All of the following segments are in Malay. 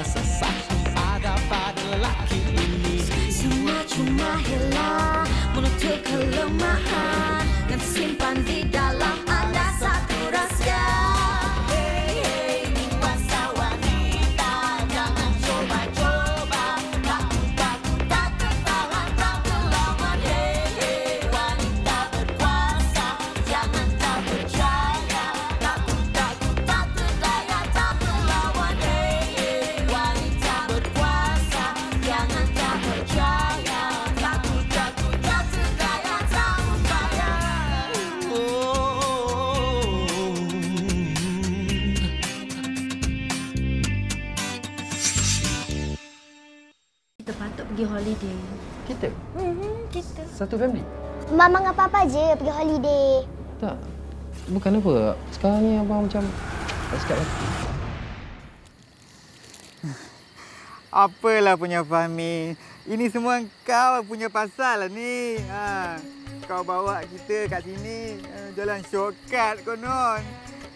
semua sesat ada pada lelaki ini Semua cuma hilang menutup kelemahan Satu family? Mama dengan papa je pergi holiday. Tak. Bukan apa. Sekarang ni abang macam tak sikat hati. Apalah punya Fahmi. Ini semua kau punya pasal lah ni. Ha. Kau bawa kita kat sini ha, jalan shortcut konon.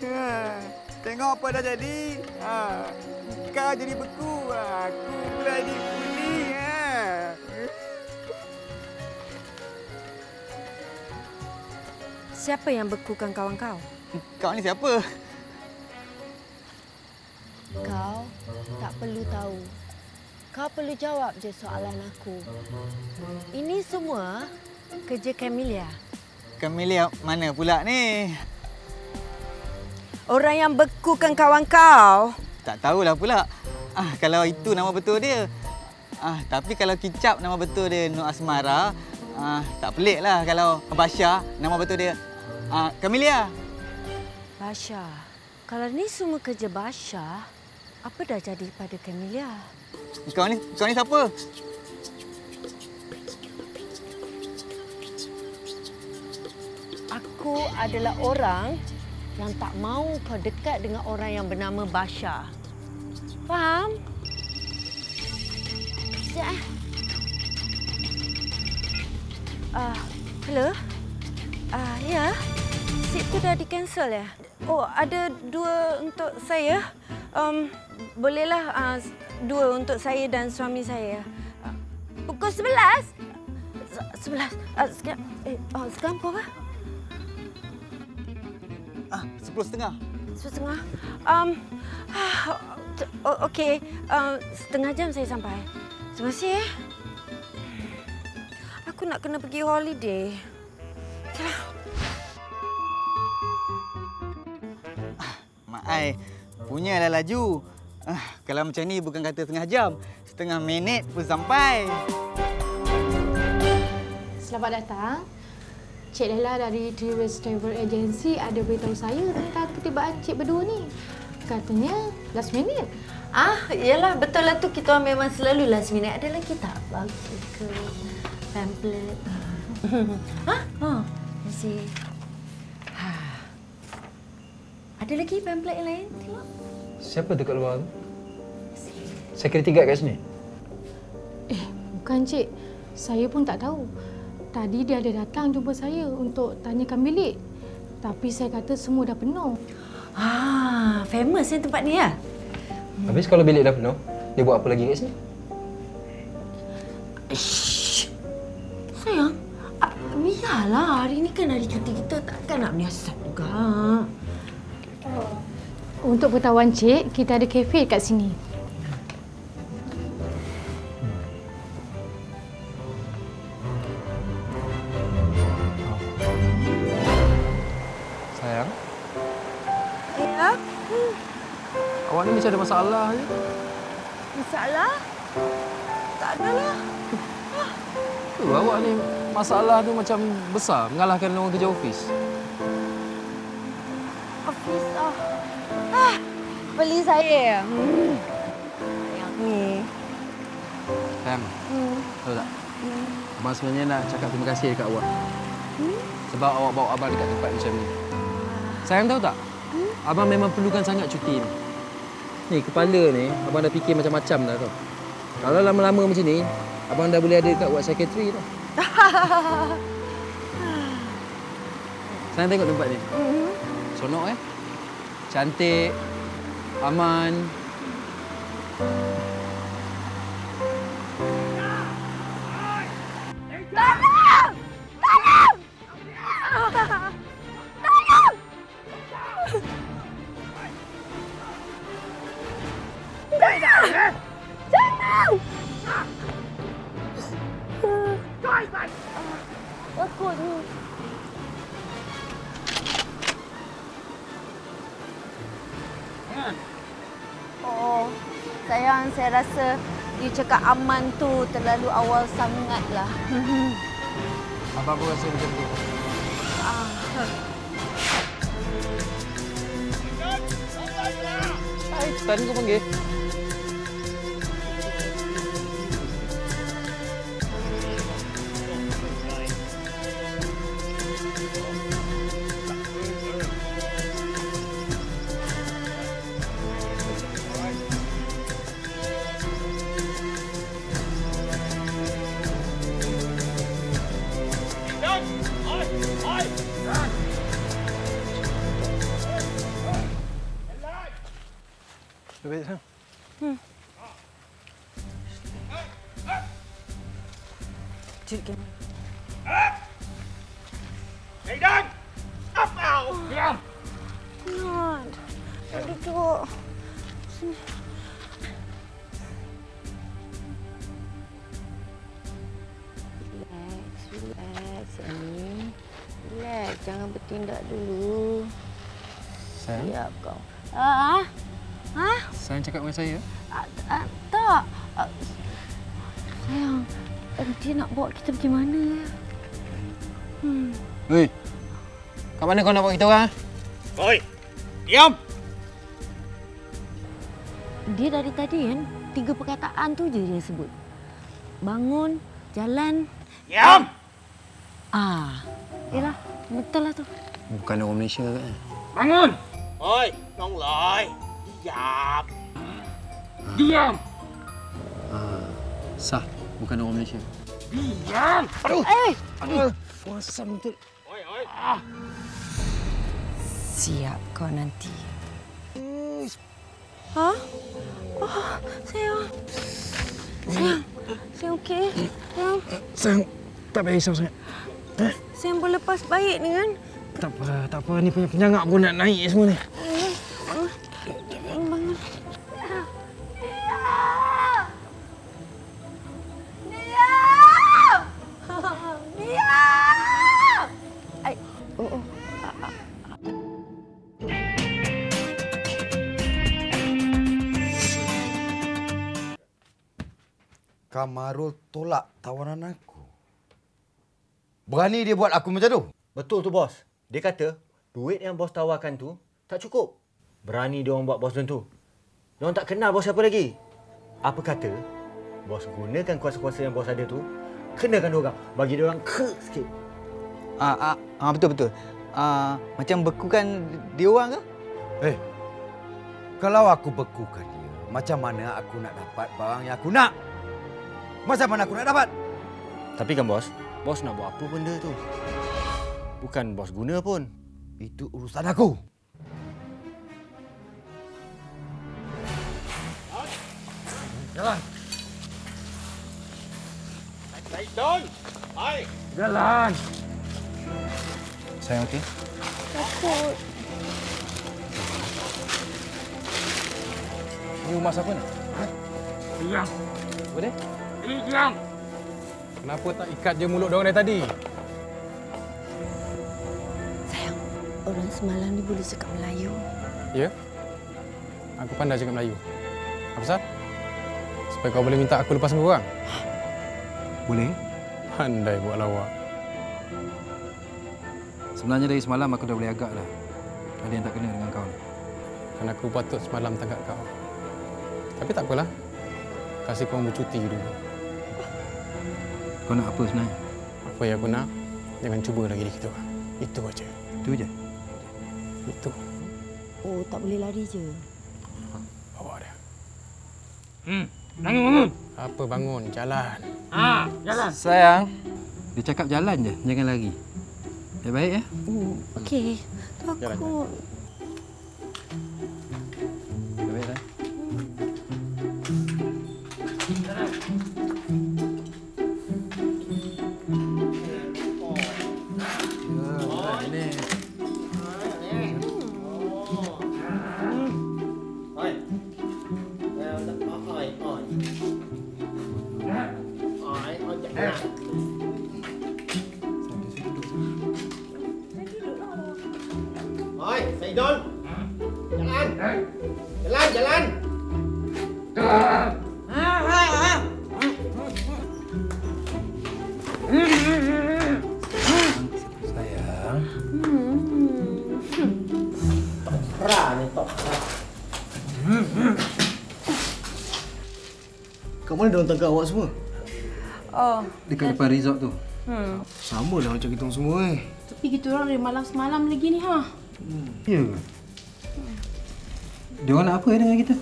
Ha. Tengok apa dah jadi. Ha. Kau jadi beku. Ha. Aku pula jadi Siapa yang bekukan kawan kau? Kau ni siapa? Kau tak perlu tahu. Kau perlu jawab je soalan aku. Ini semua kerja Camelia. Camelia mana pula ni? Orang yang bekukan kawan kau. Tak tahulah pula. Ah, kalau itu nama betul dia. Ah, tapi kalau kicap nama betul dia Nur Asmara, ah, tak pelik lah kalau Basha nama betul dia ah, Camelia. Basha. Kalau ni semua kerja Basha, apa dah jadi pada Camelia? Kau ni, kau ni siapa? Aku adalah orang yang tak mau kau dekat dengan orang yang bernama Basha. Faham? Sekejap eh. Ah, hello? Ah, ya. Seat tu dah di-cancel ya? Oh, ada dua untuk saya. Um, bolehlah uh, dua untuk saya dan suami saya. Uh, pukul sebelas? Se- Sebelas. Uh, sekarang, eh, oh, sekarang pukul apa? Ah, sepuluh setengah. Setengah. Um, oh, okey. Um, setengah jam saya sampai. Terima kasih. Aku nak kena pergi holiday. Okeylah. Ai, punyalah laju. Ah, kalau macam ni bukan kata setengah jam, setengah minit pun sampai. Selamat datang. Cik Lela dari Ways Travel Agency ada beritahu saya tentang ketibaan cik berdua ni. Katanya last minute. Ah, iyalah betul lah tu kita orang memang selalu last minute. Ada lagi tak? Voucher ke pamphlet? ha? Ha. Masih. Ada lagi pamphlet yang lain? Tengok. Siapa tu kat luar tu? Security guard kat sini? Eh, bukan cik. Saya pun tak tahu. Tadi dia ada datang jumpa saya untuk tanyakan bilik. Tapi saya kata semua dah penuh. Ah, famous ya tempat ni ya? Habis kalau bilik dah penuh, dia buat apa lagi kat sini? Shh. Sayang, ah, biarlah hari ni kan hari cuti kita takkan nak menyiasat juga. Untuk pengetahuan cik, kita ada kafe kat sini. Sayang, Ya? awak ni macam ada masalah je. Masalah? Tak adalah. Tu awak ni masalah tu macam besar mengalahkan orang kerja ofis. Office ah. Ah, beli saya. Hmm. Yang ni. Sayang, Hmm. tahu tak? Abang sebenarnya nak cakap terima kasih dekat awak. Sebab awak bawa abang dekat tempat macam ni. Sayang tahu tak? Abang memang perlukan sangat cuti ni. Ni kepala ni, abang dah fikir macam-macam dah tau. Kalau lama-lama macam ni, abang dah boleh ada dekat buat secretary tau. Sayang tengok tempat ni. Sonok eh. Cantik. Aman. Cakap aman tu terlalu awal sangat lah. Abang pun rasa macam tu. Hai, tadi kau panggil. Saya. ah, ah tak. Ah, sayang, dia nak bawa kita pergi mana? Hmm. Hei, kat mana kau nak bawa kita orang? Oi, diam! Dia dari tadi kan, tiga perkataan tu je dia sebut. Bangun, jalan. Diam! Ah, yelah, betul lah tu. Bukan orang Malaysia kan? Bangun! Oi, nong lai. Diam! Diam! Sah, bukan orang Malaysia. Diam! Eh, Puasam betul. Oi, oi. siap kau nanti. Ha? Oh, sayang. Sayang, sayang okey? Sayang, Sayang, tak payah risau sangat. sayang boleh lepas baik ni kan? Tak apa, tak apa. Ni punya penyangak pun nak naik semua ni. Kamarul tolak tawaran aku. Berani dia buat aku macam tu? Betul tu bos. Dia kata duit yang bos tawarkan tu tak cukup. Berani dia orang buat bos macam tu. Dia orang tak kenal bos siapa lagi. Apa kata bos gunakan kuasa-kuasa yang bos ada tu kenakan dia orang bagi dia orang ke sikit. Ah, ah, ah betul betul. Ah, macam bekukan dia orang ke? Eh, kalau aku bekukan dia, macam mana aku nak dapat barang yang aku nak? Macam mana aku nak dapat? Tapi kan bos, bos nak buat apa benda tu? Bukan bos guna pun. Itu urusan aku. Jalan. Jalan. Sayang okey? Takut. Ni rumah siapa ni? Diam. Apa dia? Diam. Kenapa tak ikat je mulut diorang dari tadi? Sayang, orang semalam ni boleh cakap Melayu. Ya? Aku pandai cakap Melayu. Apa pasal? Supaya kau boleh minta aku lepaskan kau orang? Boleh. Pandai buat lawak. Sebenarnya dari semalam aku dah boleh agak dah. Ada yang tak kena dengan kau. Dan aku patut semalam tangkap kau. Tapi tak apalah. Kasih kau bercuti dulu. Kau nak apa sebenarnya? Apa yang aku nak, jangan cuba lagi di kita orang. Itu aja. Itu aja? Itu. Oh, tak boleh lari je. Bawa dia. Hmm. Bangun, bangun. Apa bangun? Jalan. Ah, jalan. Sayang. Dia cakap jalan je, jangan lari. Baik-baik ya? Hmm, okey. Jalan, Takut. Kat tangkap awak semua? Oh, Dekat depan resort tu. hmm. Sama lah macam kita semua eh. Tapi kita orang dari malam semalam lagi ni ha. Ya ke? Dia orang nak apa dengan kita?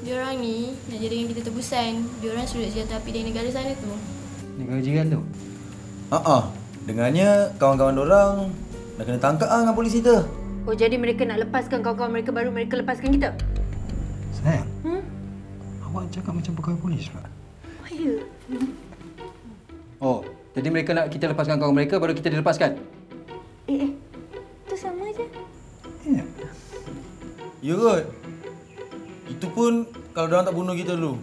Diorang ni nak jadikan kita tebusan. Diorang suruh senjata api dari negara sana tu. Negara jiran tu. Ha ah. Dengarnya kawan-kawan orang dah kena tangkap ah dengan polis kita. Oh, jadi mereka nak lepaskan kawan-kawan mereka baru mereka lepaskan kita? Sayang, Hmm? awak cakap macam pegawai polis pula. Ya. Oh, jadi mereka nak kita lepaskan kawan mereka baru kita dilepaskan? Eh, eh. Itu sama je. Ya kot. Itu pun kalau orang tak bunuh kita dulu.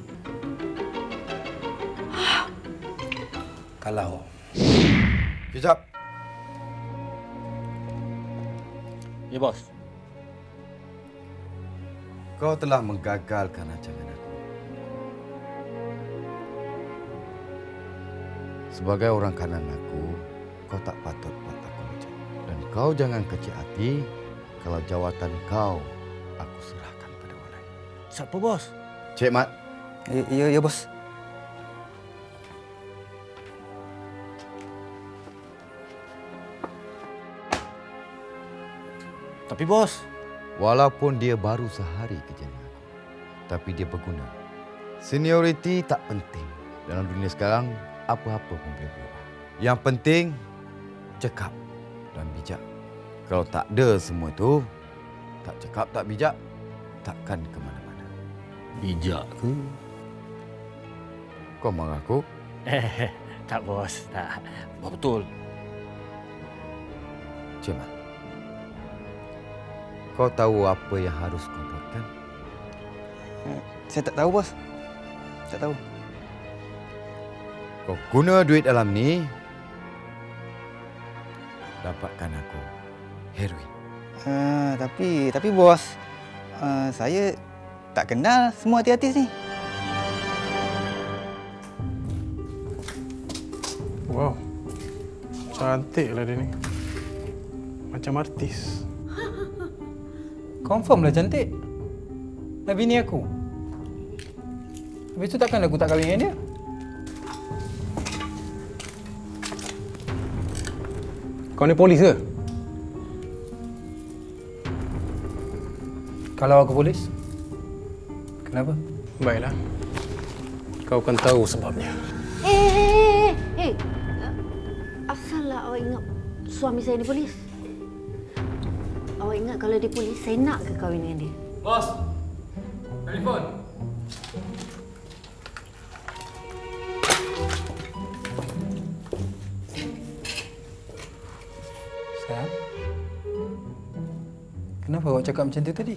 Kalau. Kejap. Ya, bos. Kau telah menggagalkan rancangan aku. Sebagai orang kanan aku, kau tak patut buat aku macam. Dan kau jangan kecil hati kalau jawatan kau aku serahkan pada orang lain. Siapa, bos? Cik Mat. Ya, ya, ya bos. Tapi, bos. Walaupun dia baru sehari kerja dengan aku, tapi dia berguna. Senioriti tak penting. Dalam dunia sekarang, apa-apa pun boleh berubah. Yang penting, cekap dan bijak. Kalau tak ada semua itu, tak cekap, tak bijak, takkan ke mana-mana. Bijak ke? Kau marah aku? Eh, tak, bos. Tak. Betul. Cik Mat. Kau tahu apa yang harus kau buat kan? Saya tak tahu bos. Tak tahu. Kau guna duit dalam ni, dapatkan aku heroin. Uh, tapi tapi bos, uh, saya tak kenal semua artis ni. Wow. Cantik lah dia ni. Macam artis. Confirm lah cantik. Dah bini aku. Habis tu takkan aku tak kahwin dengan dia? Kau ni polis ke? Kalau aku polis? Kenapa? Baiklah. Kau akan tahu sebabnya. Eh, eh, eh, eh. eh. Asallah awak ingat suami saya ni polis? Awak ingat kalau dia polis, saya nak ke kahwin dengan dia? Bos. Telefon. Awak cakap macam tu tadi?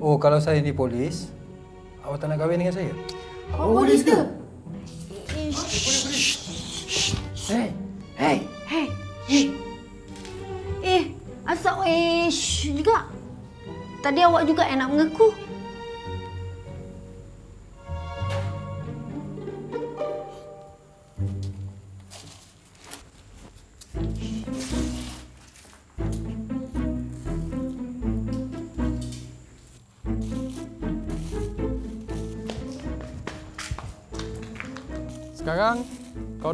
Oh, kalau saya ni polis, awak tak nak kahwin dengan saya? Awak polis ke? Hey, Hey, hey, hey. Eh, asal eh shh juga. Tadi awak juga yang nak mengaku.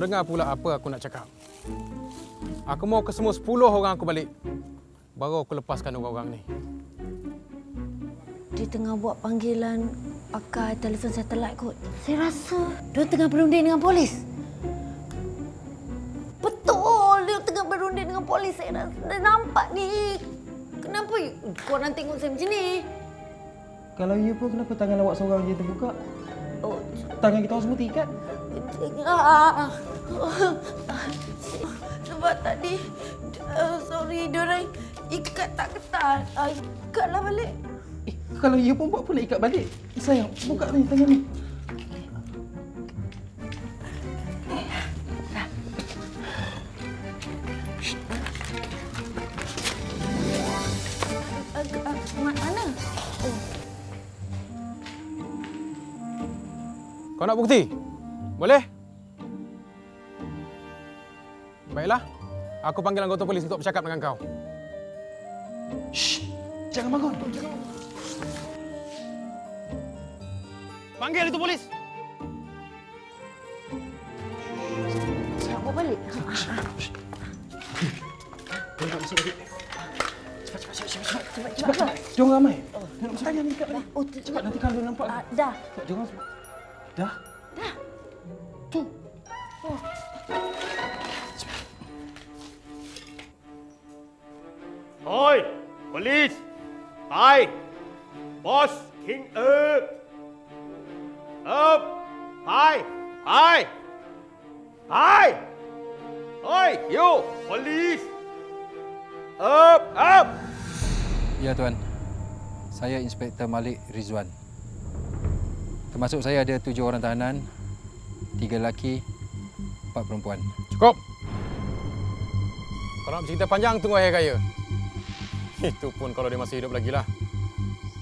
Dengar pula apa aku nak cakap. Aku mau ke semua 10 orang aku balik. Baru aku lepaskan orang-orang ni. Dia tengah buat panggilan pakai telefon satelit kot. Saya rasa dia tengah berunding dengan polis. Betul, dia tengah berunding dengan polis. Saya rasa dia nampak ni. Kenapa korang tengok saya macam ni? Kalau ya pun kenapa tangan awak seorang je terbuka? Oh, Tangan kita orang semua terikat. Dengar, ah, ah, ah. Sebab tadi, uh, sorry, diorang ikat tak ketat. Uh, ikatlah balik. Eh, kalau you pun buat pula ikat balik. Sayang, buka ni tangan ni. Kau nak bukti? Boleh? Baiklah. Aku panggil anggota polis untuk bercakap dengan kau. Shh, jangan bangun. Jangan bangun. Panggil itu polis. Bawa balik. Tengok masuk lagi. Cepat, cepat, cepat, cepat. Cepat, Cepat, cepat. Jangan ramai. Oh, Nak masuk lagi, Mika. Oh, Cepat, nanti kalau dia nampak. Ah, dah. Cepat, jangan. Dah? Dah. Hoi, polis. Hai. Bos King up. Up. Hai. Hai. Hai. Hoi, you, polis. Up, up. Ya tuan. Saya Inspektor Malik Rizwan. Termasuk saya ada tujuh orang tahanan, tiga lelaki, empat perempuan. Cukup. Kalau nak bercerita panjang, tunggu akhir kaya. Itu pun kalau dia masih hidup lagi lah.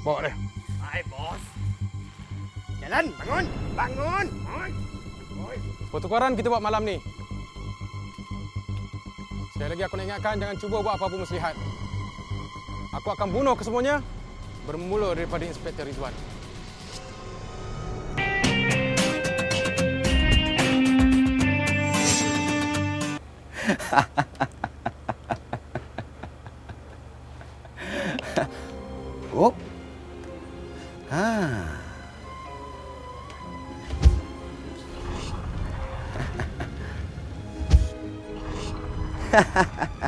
Bawa dia. Hai, bos. Jalan, bangun, bangun. Pertukaran kita buat malam ni. Sekali lagi aku nak ingatkan, jangan cuba buat apa-apa muslihat. Aku akan bunuh kesemuanya bermula daripada Inspektor Rizwan. oh. Ha.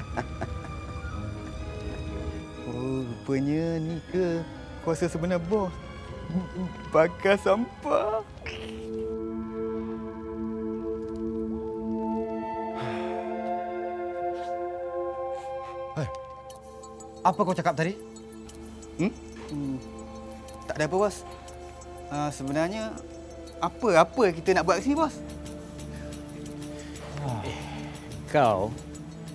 Oh, rupanya ni ke kuasa sebenar bos. Bakar sampah. Apa kau cakap tadi? Hmm? hmm. Tak ada apa, bos. Uh, sebenarnya, apa-apa kita nak buat kat sini, bos? Kau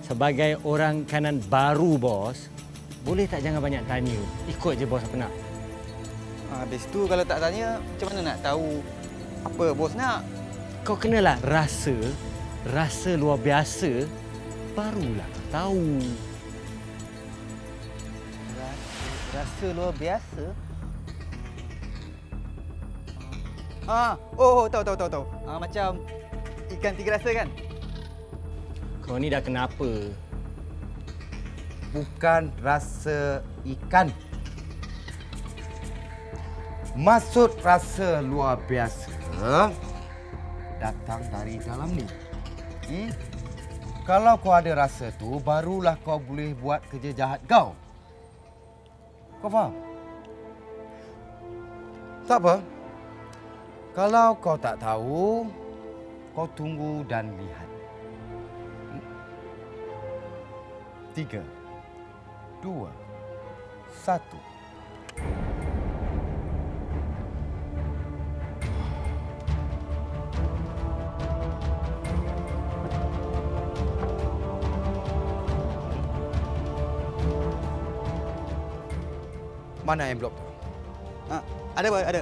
sebagai orang kanan baru bos, boleh tak jangan banyak tanya. Ikut je bos apa nak. Uh, habis tu kalau tak tanya, macam mana nak tahu apa bos nak? Kau kenalah rasa, rasa luar biasa, barulah tahu. Rasa luar biasa? Ah, oh, oh tahu tahu tahu tahu. Ah, macam ikan tiga rasa kan? Kau ni dah kenapa? Bukan rasa ikan. Maksud rasa luar biasa datang dari dalam ni. Hmm? Kalau kau ada rasa tu, barulah kau boleh buat kerja jahat kau. Kau faham? Tak apa. Kalau kau tak tahu, kau tunggu dan lihat. Tiga, dua, satu. Mana envelope tu? Ah, ada apa? Ada.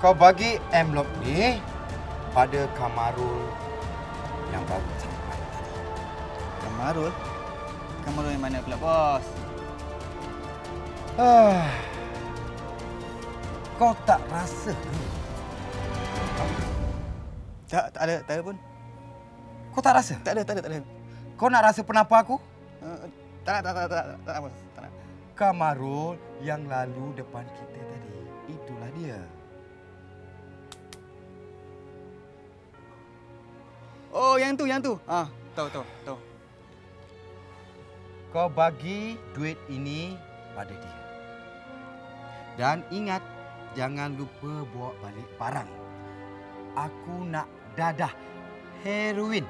Kau bagi envelope ni pada Kamarul yang baru sampai. Kamarul? Kamarul yang mana pula, bos? Ah. Kau tak rasa ke? Tak, tak ada, tak ada pun. Kau tak rasa? Tak ada, tak ada, tak ada. Kau nak rasa penapa aku? Uh, tak nak, tak nak, tak nak, tak nak, bos. Tak nak. Kamarul yang lalu depan kita tadi. Itulah dia. Oh, yang tu, yang tu. Ah, tahu, tahu, tahu. Kau bagi duit ini pada dia. Dan ingat, jangan lupa bawa balik barang. Aku nak dadah heroin.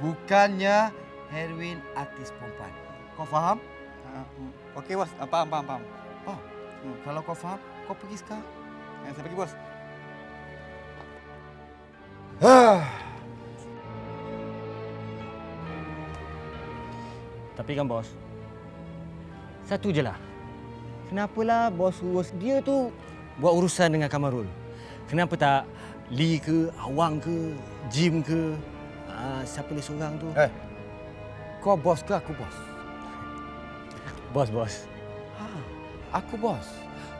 Bukannya heroin artis perempuan. Kau faham? Uh, Okey, bos. Uh, faham, faham, faham. Oh, hmm. kalau kau faham, kau pergi sekarang. Ya, saya pergi, bos. Tapi kan bos, satu je lah. Kenapalah bos urus dia tu buat urusan dengan Kamarul? Kenapa tak Lee ke, Awang ke, Jim ke, uh, siapa lagi seorang tu? Eh, kau bos ke aku bos? Bos, bos. Ha, aku bos.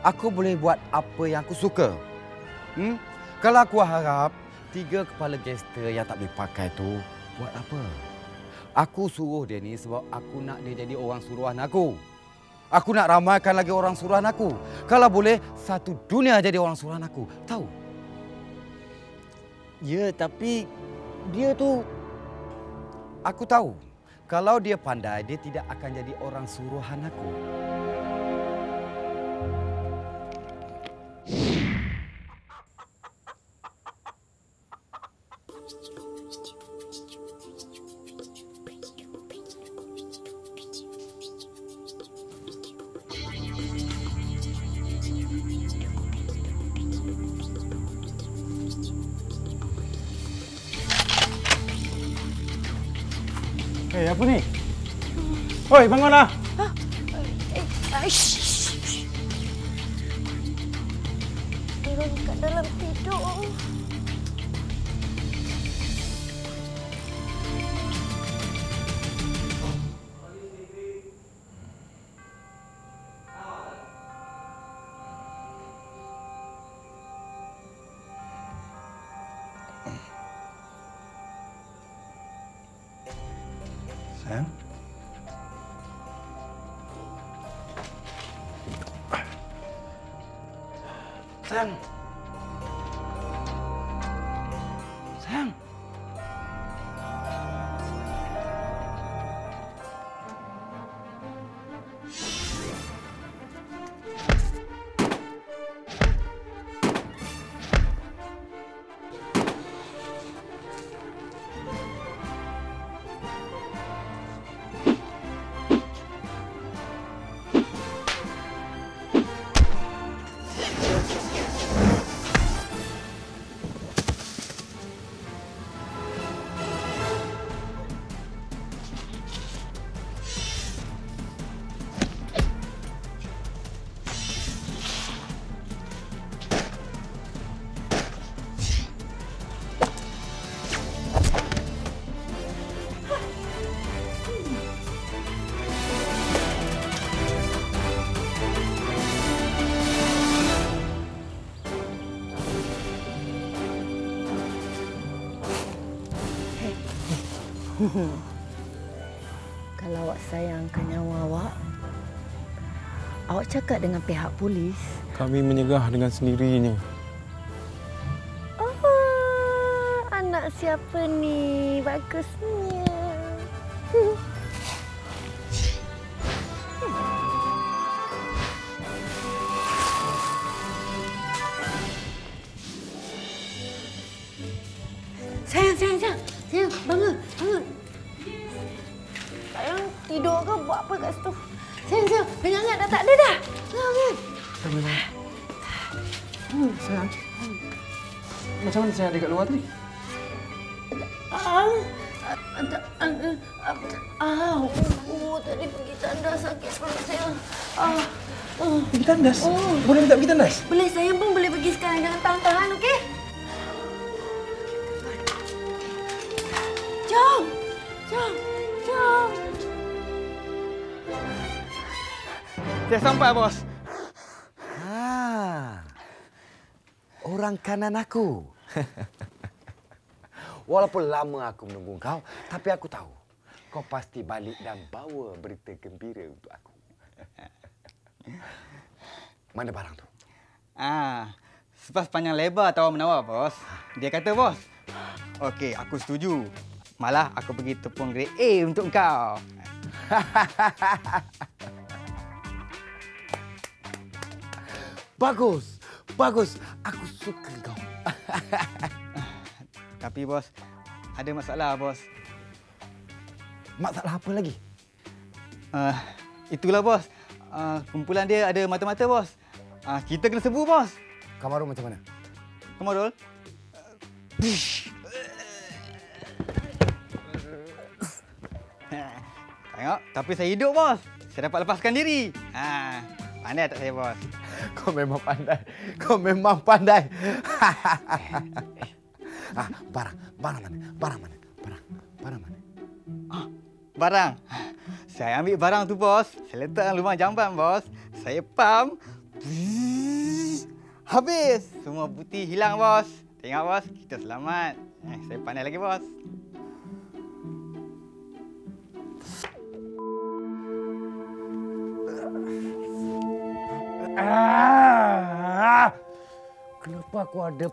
Aku boleh buat apa yang aku suka. Hmm? Kalau aku harap tiga kepala gangster yang tak boleh pakai tu buat apa? Aku suruh dia ni sebab aku nak dia jadi orang suruhan aku. Aku nak ramaikan lagi orang suruhan aku. Kalau boleh, satu dunia jadi orang suruhan aku. Tahu? Ya, tapi dia tu... Aku tahu. Kalau dia pandai, dia tidak akan jadi orang suruhan aku. Oi, bangunlah. Turun Sayang. Sayang. Kalau awak sayangkan nyawa awak, awak cakap dengan pihak polis. Kami menyegah dengan sendirinya. Oh, anak siapa ni? Bagusnya. Saya ada kat luar tadi? Ah, ada, ada, ah, oh, tadi pergi tandas sakit perut saya. Ah, ah. Pergi tandas? Oh. Boleh minta pergi tandas? Boleh, sayang pun boleh pergi sekarang. Jangan tahan-tahan, okey? Jom, jom, jom. Saya sampai, bos. Ah, orang kanan aku. Walaupun lama aku menunggu kau, tapi aku tahu kau pasti balik dan bawa berita gembira untuk aku. Mana barang tu? Ah, selepas panjang lebar tawar menawar, bos. Dia kata, bos. Okey, aku setuju. Malah aku pergi tepung grade A untuk kau. Bagus, bagus. Aku suka kau. Tapi, bos, ada masalah, bos. Masalah apa lagi? Uh, itulah, bos. Uh, kumpulan dia ada mata-mata, bos. Uh, kita kena serbu, bos. Kamarul macam mana? Kamarul? Tengok, tapi saya hidup, bos. Saya dapat lepaskan diri. Ha. Pandai tak saya, bos? Kau memang pandai. Kau memang pandai. ah, barang, barang mana? Barang mana? Barang, barang mana? Barang. Saya ambil barang tu, bos. Saya letak dalam rumah jamban, bos. Saya pam. Habis. Semua putih hilang, bos. Tengok, bos. Kita selamat. Eh, saya pandai lagi, bos. Ah, kenapa aku ada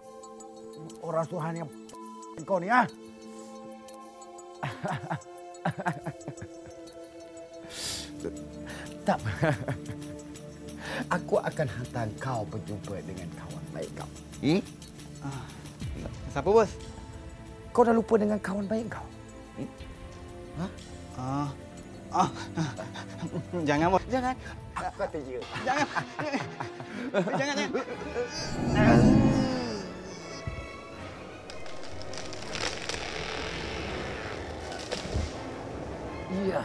orang suhan yang kau ni ah? Tak. Aku akan hantar kau berjumpa dengan kawan baik kau. Hmm? Siapa, bos? Kau dah lupa dengan kawan baik kau? Hmm? Ha? Ah. Ah. Jangan, bos. Jangan. Kata je. Jangan. Jangan, jangan. Iya.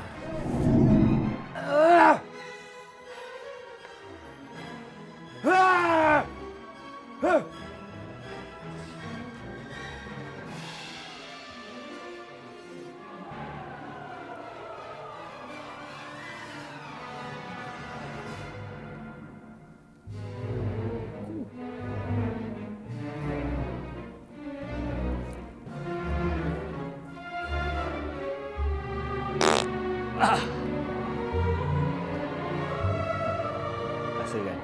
Rasa kan?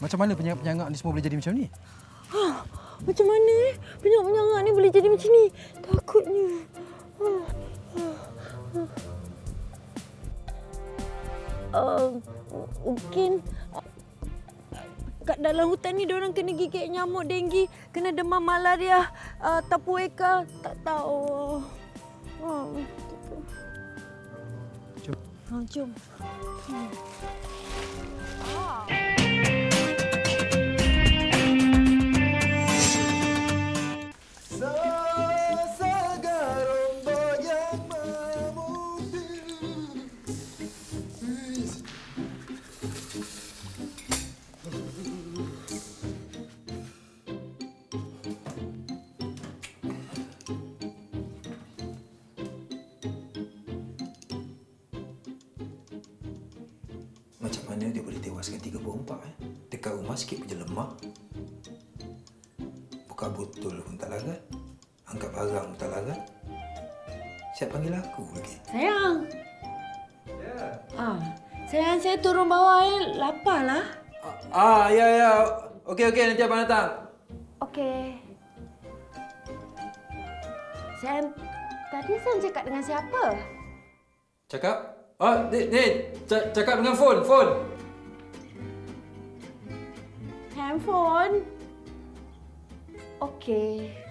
Macam mana penyangak-penyangak ni semua boleh jadi macam ni? Ha, macam mana eh? Penyakit-penyakit ni boleh jadi macam ni? Takutnya. Uh, mungkin uh, kat dalam hutan ni orang kena gigit nyamuk denggi, kena demam malaria, uh, tapu eka, tak tahu. Gitu. Jom. Ha, jom. Hmm. Macam mana dia boleh tewaskan tiga perempat eh? Dekat rumah sikit pun je lemah. Buka botol pun tak larat. Angkat barang pun tak larat. Siap panggil aku lagi. Sayang. Ah, sayang saya turun bawah eh. Lapar lah. Ah, ya, ya. Okey, okey. Nanti abang datang. Okey. Sayang, tadi saya cakap dengan siapa? Cakap? Ah, ni, ni. Cakap dengan phone, phone. Handphone. Okey.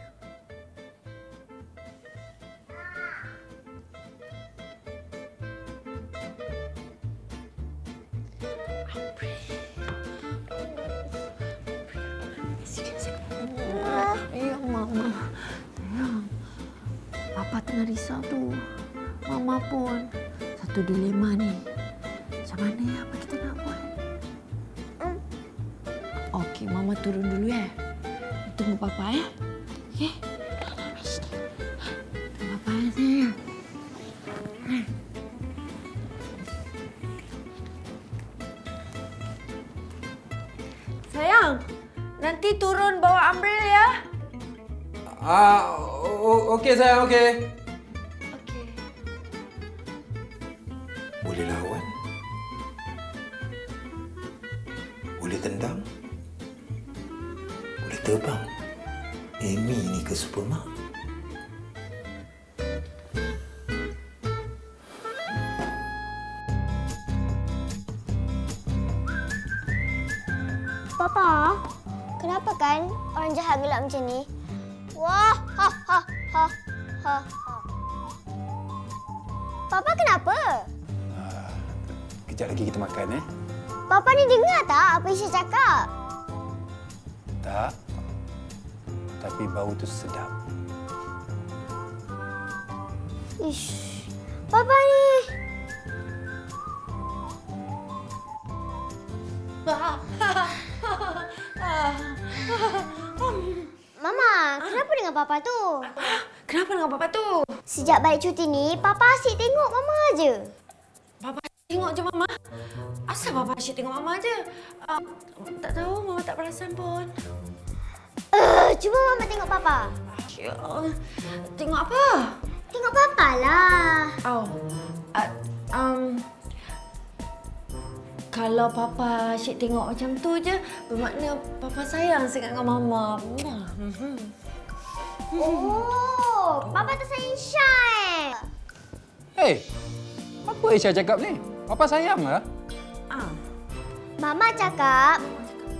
Nanti turun bawa umbrella ya. Ah, o- okey sayang, okey. Dengan Papa tu? Kenapa dengan Papa tu? Sejak balik cuti ni, Papa asyik tengok Mama aje. Papa tengok je Mama. Asal Papa asyik tengok Mama je? Uh, tak tahu, Mama tak perasan pun. Uh, cuba Mama tengok Papa. Ya, tengok apa? Tengok Papa lah. Oh, uh, um, kalau Papa asyik tengok macam tu je, bermakna Papa sayang sangat dengan Mama. Oh, Papa tak sayang Isha eh? Hei, apa Aisyah cakap ni? Papa sayang lah. Ah. Mama cakap,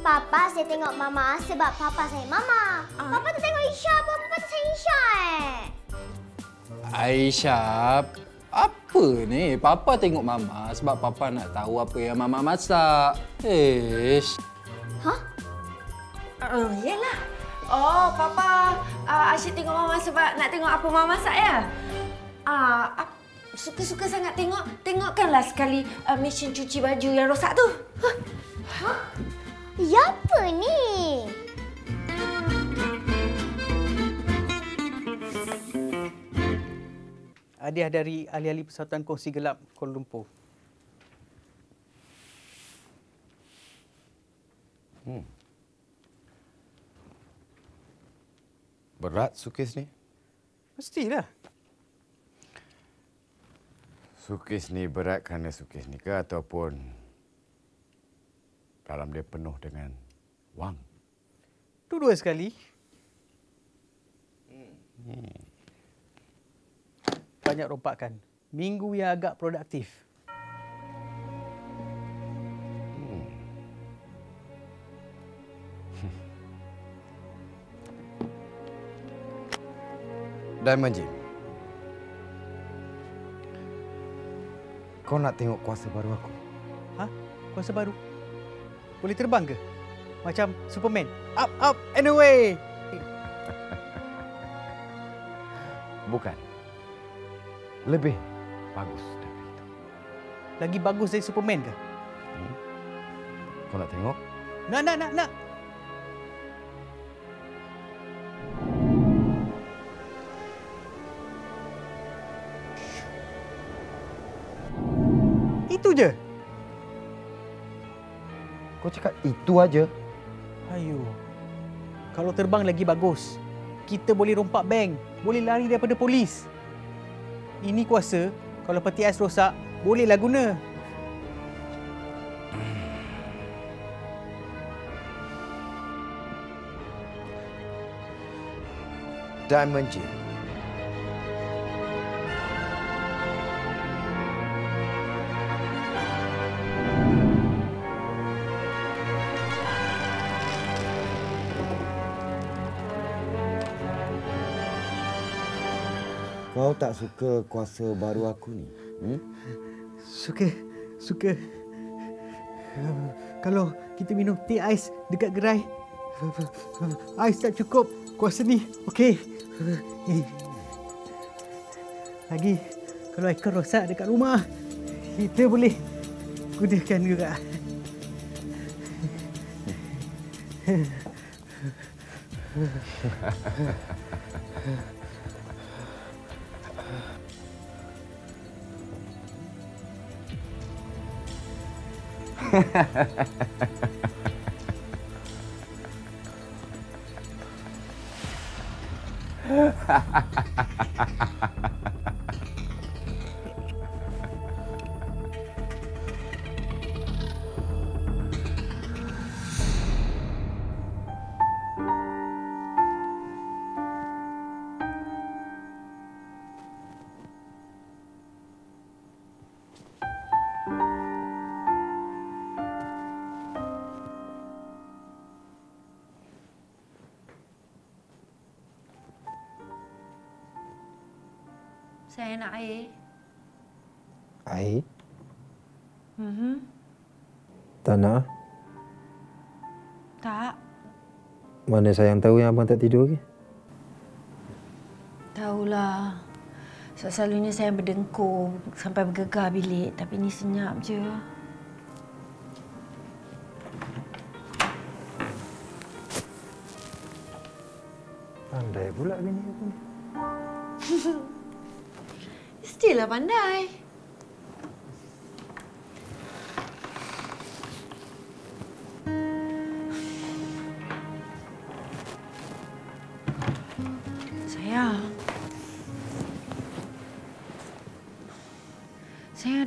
Papa saya tengok Mama sebab Papa sayang Mama. Papa tak tengok Isha pun, Papa tak sayang Isha eh? Aisyah, apa ni? Papa tengok Mama sebab Papa nak tahu apa yang Mama masak. Ish. Uh, yelah. Oh, Papa uh, asyik tengok Mama sebab nak tengok apa Mama masak ya? Ah, uh, suka-suka sangat tengok. Tengokkanlah sekali uh, mesin cuci baju yang rosak tu. Huh? Ya apa ni? Hadiah dari ahli-ahli Persatuan Kongsi Gelap Kuala Lumpur. Hmm. Berat sukis ni? Mestilah. Sukis ni berat kerana sukis ni ke ataupun dalam dia penuh dengan wang? Dua-dua sekali. Hmm. Banyak rompakan. Minggu yang agak produktif. Diamond Jim. Kau nak tengok kuasa baru aku? Ha? Kuasa baru? Boleh terbang ke? Macam Superman. Up, up and away. Bukan. Lebih bagus dari itu. Lagi bagus dari Superman ke? Hmm? Kau nak tengok? Nak, nak, nak, nak. Itu je. Kau cakap itu aja. Ayo. Kalau terbang lagi bagus. Kita boleh rompak bank, boleh lari daripada polis. Ini kuasa, kalau peti ais rosak, bolehlah guna. Diamond Jim. Kau tak suka kuasa baru aku ni? Hmm? Suka, suka. Uh, kalau kita minum teh ais dekat gerai, uh, uh, ais tak cukup kuasa ni. Okey. Uh, eh. Lagi, kalau ikan rosak dekat rumah, kita boleh gunakan juga. Ha ハハハハハ nak? Tak. Mana sayang tahu yang abang tak tidur ke? Tahulah. Sebab selalunya saya berdengkur sampai bergegar bilik. Tapi ni senyap je. Pandai pula bini aku ni. Mestilah pandai.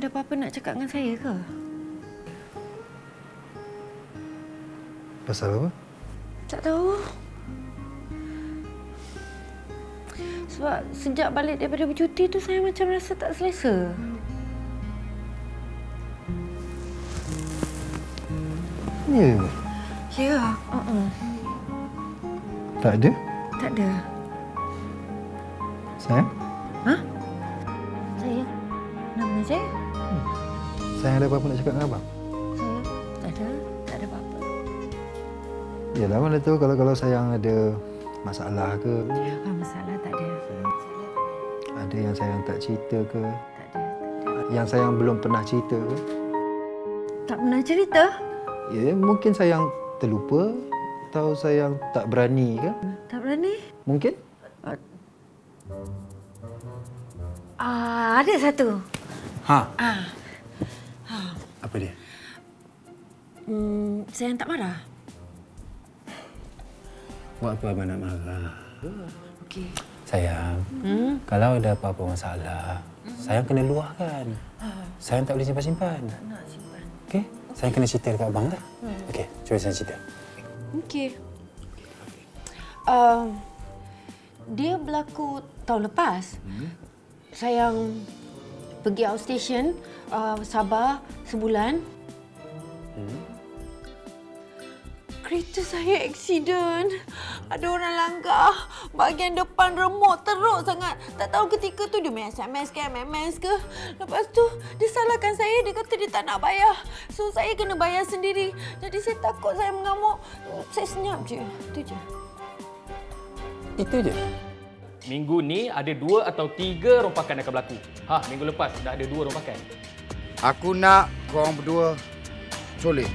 Ada apa-apa nak cakap dengan saya ke? Pasal apa? Tak tahu. Sebab sejak balik daripada bercuti tu saya macam rasa tak selesa. Ya? Ya, uh-uh. Tak ada? tak ada. Sayang? Apa-apa nak cakap dengan abang? Saya? Tak ada. Tak ada apa-apa. Yalah mana tahu kalau kalau sayang ada masalah ke, Ah, masalah tak ada. ada yang sayang tak cerita ke, yang sayang belum pernah cerita ke. Tak pernah cerita? Ya, mungkin sayang terlupa atau sayang tak berani ke? Tak berani? Mungkin? Ah, ada satu. Ha. Ah, Apa dia? hmm, saya tak marah. Buat apa abang nak marah? Okey. Sayang, Hmm? kalau ada apa-apa masalah, sayang kena luahkan. Sayang tak boleh simpan-simpan. Nak simpan. Okey? Sayang kena cerita dekat abang tak? Hmm. Okey, cuba saya cerita. Okey. Uh, dia berlaku tahun lepas. Sayang pergi outstation uh, Sabah sebulan. Kereta saya aksiden. Ada orang langgar. Bahagian depan remuk teruk sangat. Tak tahu ketika tu dia main SMS ke MMS ke. Lepas tu dia salahkan saya. Dia kata dia tak nak bayar. So saya kena bayar sendiri. Jadi saya takut saya mengamuk. Saya senyap je. Itu je. Itu je? Minggu ni ada dua atau tiga rompakan akan berlaku. Ha, minggu lepas dah ada dua rompakan. Aku nak korang berdua solid.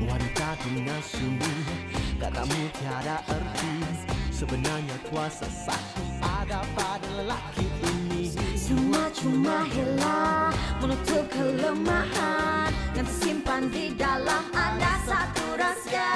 Wanita dengan sungguh Katamu tiada erti Sebenarnya kuasa satu Ada pada lelaki ini. Semua cuma hela Menutup kelemahan Yang tersimpan di dalam anda satu rahsia